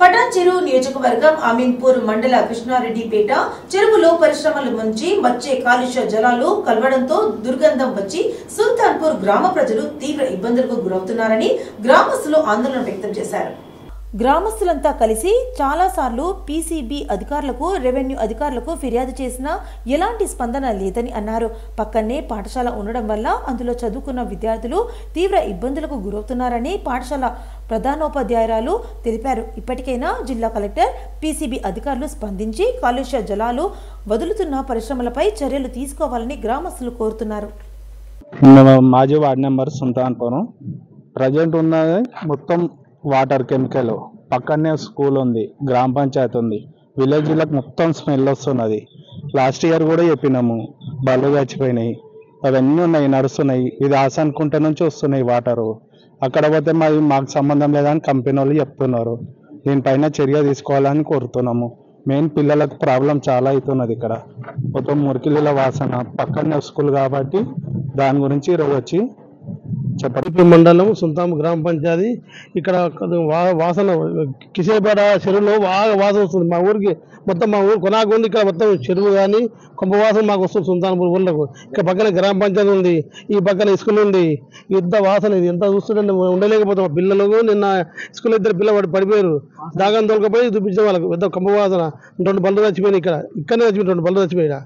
పటాన్చెరు నియోజకవర్గం అమీన్పూర్ మండల కృష్ణారెడ్డిపేట చెరువులో పరిశ్రమల నుంచి వచ్చే కాలుష్య జలాలు కలవడంతో దుర్గంధం వచ్చి సుల్తాన్పూర్ గ్రామ ప్రజలు తీవ్ర ఇబ్బందులకు గురవుతున్నారని గ్రామస్తులు ఆందోళన వ్యక్తం చేశారు. గ్రామస్తులంతా కలిసి చాలాసార్లు పీసీబీ అధికారులకు రెవెన్యూ అధికారులకు ఫిర్యాదు చేసినా ఎలాంటి స్పందన లేదని అన్నారు. పక్కనే పాఠశాల ఉండడం వల్ల అందులో చదువుకున్న విద్యార్థులు తీవ్ర ఇబ్బందులకు గురవుతున్నారని పాఠశాల ప్రధానోపాధ్యాయురాలు తెలిపారు. ఇప్పటికైనా జిల్లా కలెక్టర్ పీసీబీ అధికారులు స్పందించి కాలుష్య జలాలు వదులుతున్న పరిశ్రమలపై చర్యలు తీసుకోవాలని గ్రామస్తులు కోరుతున్నారు. మాజీ వార్డ్ నెంబర్ సుల్తాన్పురం ప్రజెంట్ ఉన్నది మొత్తం వాటర్ కెమికల్. పక్కనే స్కూల్ ఉంది గ్రామ పంచాయతీ ఉంది. విలేజ్లకు మొత్తం స్మెల్ వస్తున్నది. లాస్ట్ ఇయర్ కూడా చెప్పినాము బళ్ళు చచ్చిపోయినాయి. అవన్నీ ఉన్నాయి నడుస్తున్నాయి. ఇది ఆసనుకుంట నుంచి వస్తున్నాయి వాటరు. అక్కడ పోతే మరి మాకు సంబంధం లేదని కంపెనీ వాళ్ళు చెప్తున్నారు. దీనిపైన చర్య తీసుకోవాలని కోరుతున్నాము. మెయిన్ పిల్లలకు ప్రాబ్లం చాలా అవుతున్నది ఇక్కడ. మొత్తం మురికిలీల వాసన పక్కనే స్కూల్ కాబట్టి దాని గురించి ఈరోజు వచ్చి చెప్పి మండలం సుల్తాం గ్రామ పంచాయతీ. ఇక్కడ వాసన కిసేపేట చెరువులో బాగా వాసన వస్తుంది. మా ఊరికి మొత్తం మా ఊరు కొనాకు ఉంది. ఇక్కడ మొత్తం చెరువు కానీ కొంప వాసన మాకు వస్తుంది సుల్తాన్పూర్ ఊళ్ళకు ఇక్కడ పక్కన గ్రామ పంచాయతీ ఉంది. ఈ పక్కన ఇసుకలు ఉంది. ఇంత వాసన ఇది. ఎంత చూస్తుంటే ఉండలేకపోతాం పిల్లలు నిన్న స్కూల్ ఇద్దరు పిల్లలు పడిపోయారు. దాగం తోలకపోయి చూపించే వాళ్ళకు. పెద్ద కొంప వాసన. రెండు బళ్ళు చచ్చిపోయినాయి ఇక్కడ. ఇక్కడనే చచ్చిపోయి రెండు బళ్ళు చచ్చిపోయినా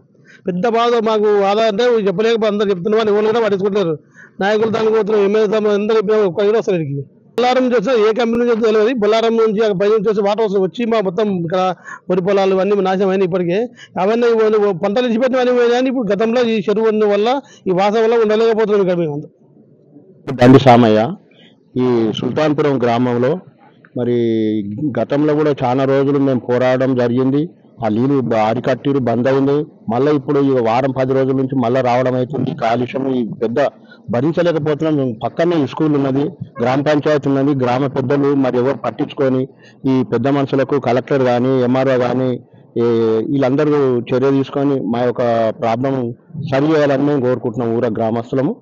పెద్ద బాధ మాకు. ఆదా అంటే చెప్పలేకపోతే అందరు చెప్తున్నా వాళ్ళు ఎవరు కూడా పట్టించుకుంటారు నాయకులు దానికి పోతున్నాం ఎమ్మెల్యే అందరికీ ఒక వస్తారు ఇక్కడికి బొల్లారం నుంచి ఏ కంపెనీ నుంచి తెలియదు. బొల్లారం నుంచి ఆ పై నుంచి వచ్చి వాటర్ వస్తుంది వచ్చి మా మొత్తం ఇక్కడ వరి పొలాలు అన్నీ నాశనం అయినాయి ఇప్పటికే. అవన్నీ పంటలు ఇచ్చిపెట్టినవన్నీ పోయినాయి కానీ ఇప్పుడు గతంలో ఈ చెరువు వల్ల ఈ వాసన వల్ల ఉండలేకపోతున్నాం ఇక్కడ మేము అంతా బండి సామయ్య ఈ సుల్తాన్పురం గ్రామంలో మరి గతంలో కూడా చాలా రోజులు మేము పోరాడడం జరిగింది. ఆ నీళ్ళు అరికట్టిరు బంద్ అయింది. మళ్ళీ ఇప్పుడు ఈ వారం పది రోజుల నుంచి మళ్ళీ రావడం అవుతుంది. కాలుష్యం ఈ పెద్ద భరించలేకపోతున్నాం. మేము పక్కనే స్కూల్ ఉన్నది గ్రామ పంచాయతీ ఉన్నది గ్రామ పెద్దలు మరి ఎవరు పట్టించుకొని ఈ పెద్ద మనుషులకు కలెక్టర్ కానీ ఎంఆర్ఓ కానీ వీళ్ళందరూ చర్య తీసుకొని మా యొక్క ప్రాబ్లం సరి చేయాలని మేము కోరుకుంటున్నాం ఊర గ్రామస్తులము.